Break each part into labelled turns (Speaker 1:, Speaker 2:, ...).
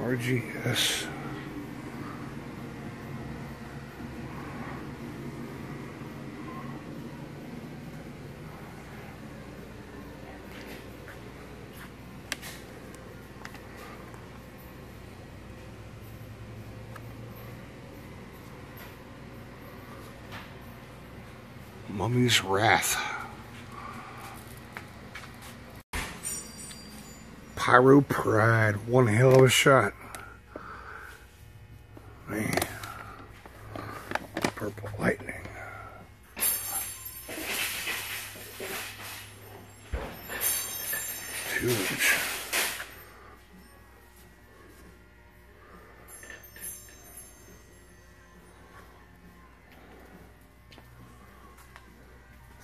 Speaker 1: RGS. Mummy's Wrath. Pyro Pride. One hell of a shot. Man. Purple Lightning. Inch.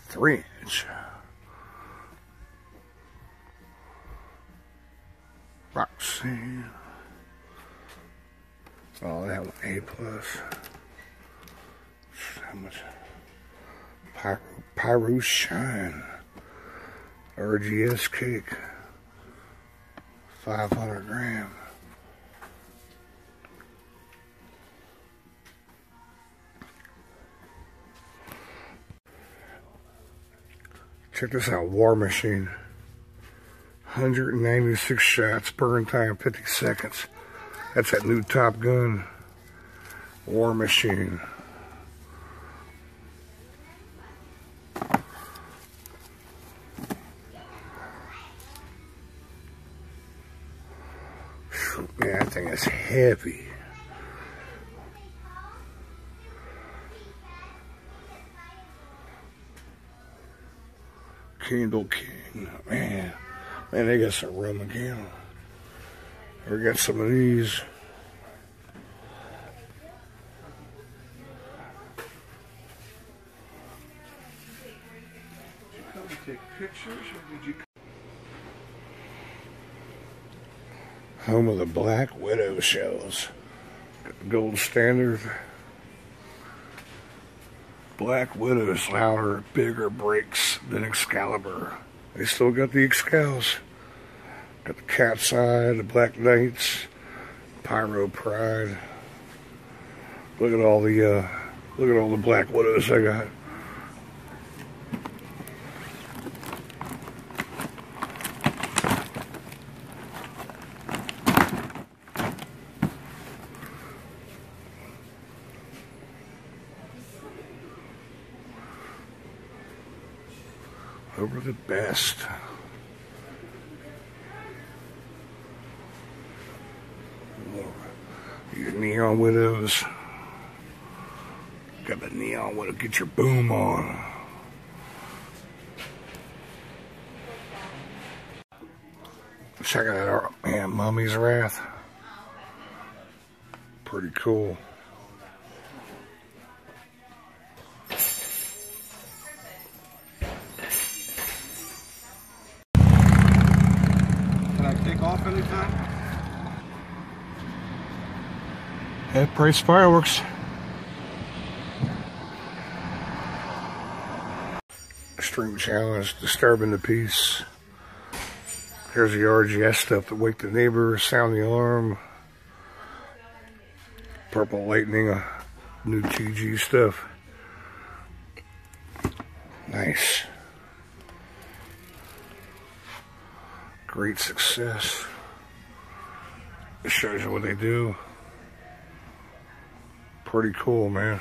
Speaker 1: Three inch. Roxy. Oh, that one A plus. How much? Shine. RGS cake. 500 gram. Check this out, War Machine. 196 shots, burn time 50 seconds. That's that new Top Gun War Machine. Man, that thing is heavy. Candle King, man. Man, they got some rum again. We got some of these. Home of the Black Widow shells Gold standard. Black Widow's louder, bigger breaks than Excalibur. They still got the Excals. Got the Cat's Eye, the Black Knights, Pyro Pride. Look at all the uh, look at all the Black Widows I got. Over the best. Your neon widows. Got the neon widow, get your boom on. Check out, man, Mummy's Wrath. Pretty cool.
Speaker 2: Off anytime?
Speaker 1: Half price fireworks. Extreme challenge, disturbing the peace. Here's the RGS stuff that wake the neighbors, sound the alarm. Purple lightning, uh, new TG stuff. Nice. Great success. It shows you what they do. Pretty cool, man.